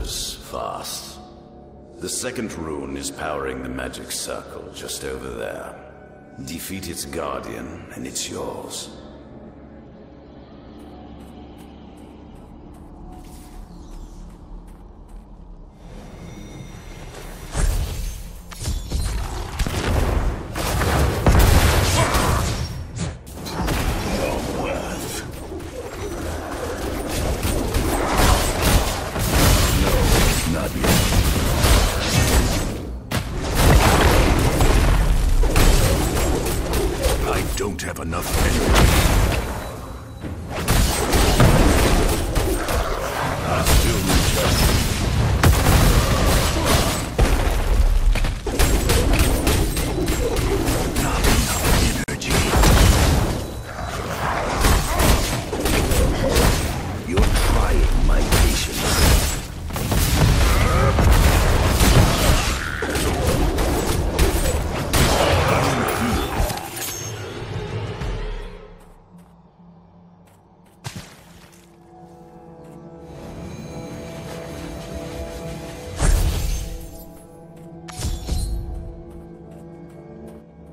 goes fast. The second rune is powering the magic circle just over there. Defeat its guardian, and it's yours. Don't have enough energy.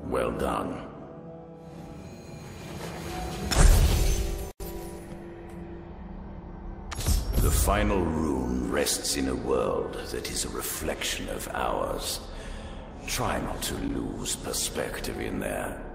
Well done. The final rune rests in a world that is a reflection of ours. Try not to lose perspective in there.